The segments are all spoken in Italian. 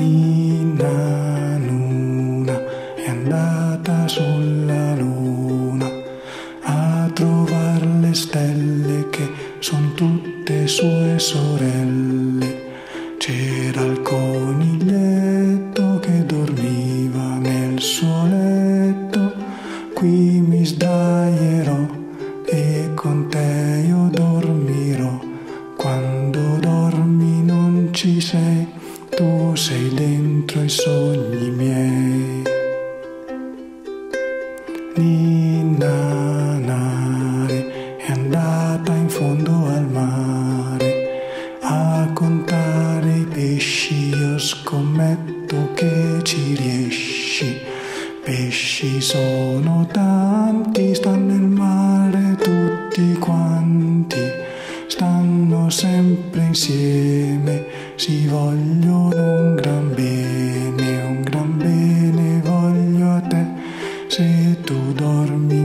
Nina Nuna è andata sulla luna a trovare le stelle che sono tutte sue sorelle. C'era il coniglietto 说你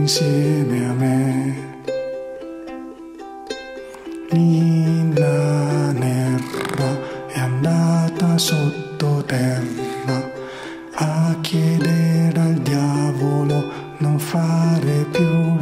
insieme a me. Nina Nerra è andata sottoterra a chiedere al diavolo non fare più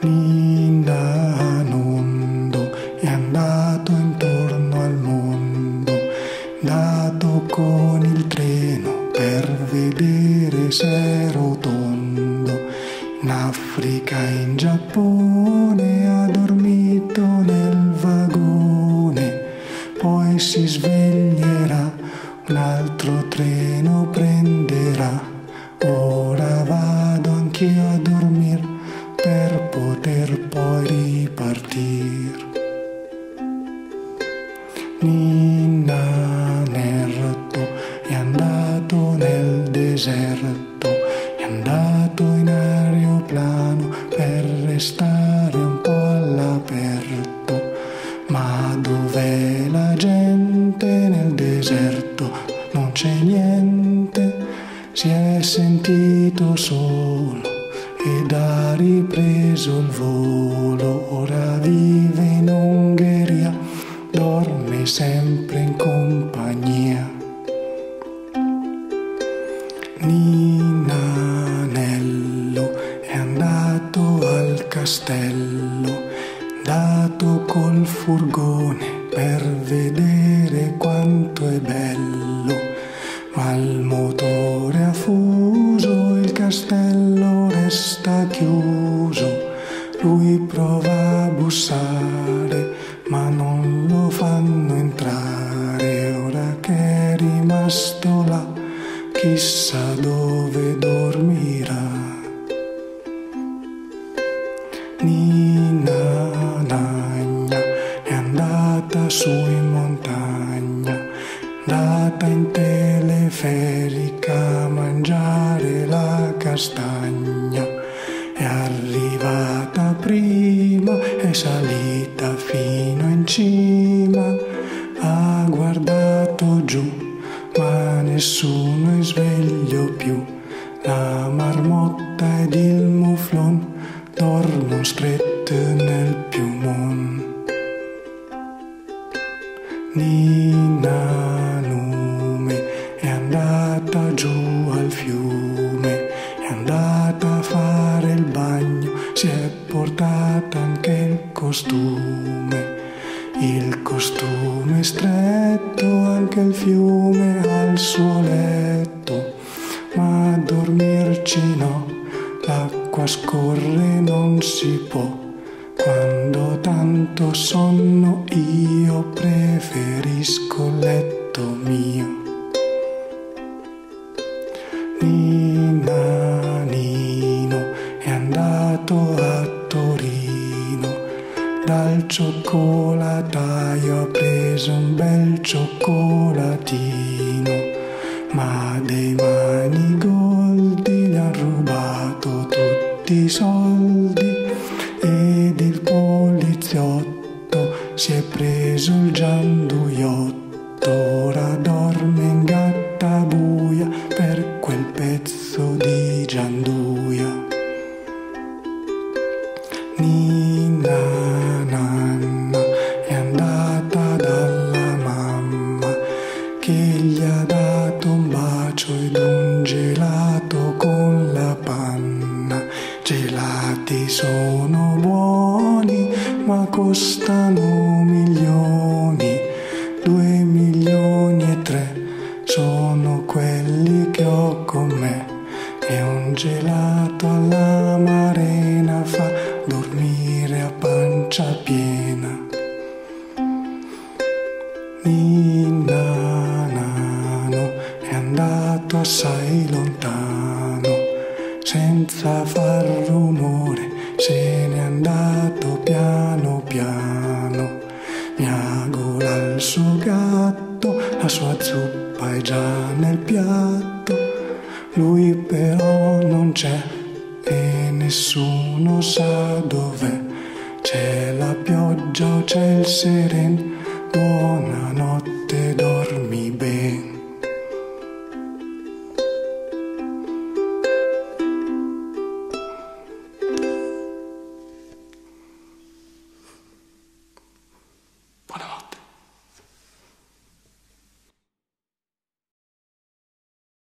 Ninna Nondo è andato intorno al mondo, dato con il treno per vedere se è rotondo. In Africa, in Giappone ha dormito nel vagone, poi si sveglierà, un altro treno prenderà. Ora vado anch'io a dormire per poter poi ripartire. Ninna Nerto è andato nel deserto, è andato in aeroplano per restare un po' all'aperto. Ma dov'è la gente nel deserto? Sentito solo ed ha ripreso il volo. Ora vive in Ungheria, dorme sempre in compagnia. Ninanello è andato al castello, dato col furgone per vedere quanto è bello, ma il motore ha fuso, il castello resta chiuso, lui prova a bussare, ma non lo fanno entrare, ora che è rimasto là chissà dove dormirà. Nina Nagna è andata su in montagna, andata in teleferica castagna. È arrivata prima, è salita fino in cima, ha guardato giù ma nessuno è sveglio più. La marmotta ed il muflon dormono strette nel piumon. Nina costume. Il costume stretto, anche il fiume al suo letto, ma dormirci no, l'acqua scorre non si può. Quando tanto sonno io preferisco il letto mio. Nina Nino è andato a al cioccolataio ha preso un bel cioccolatino, ma dei mani manigoldi gli ha rubato tutti i soldi ed il poliziotto si è preso il gianduiotto, ora dorme in gattabuia per quel pezzo di gianduia. Che gli ha dato un bacio ed un gelato con la panna. Gelati sono buoni ma costano milioni, due milioni e tre sono quelli che ho con me e un gelato alla marena fa dormire a pancia piena. Ninanano andato assai lontano, senza far rumore, se n'è andato piano piano. Miagola il suo gatto, la sua zuppa è già nel piatto, lui però non c'è e nessuno sa dov'è. C'è la pioggia o c'è il seren, buonanotte, dormi bene.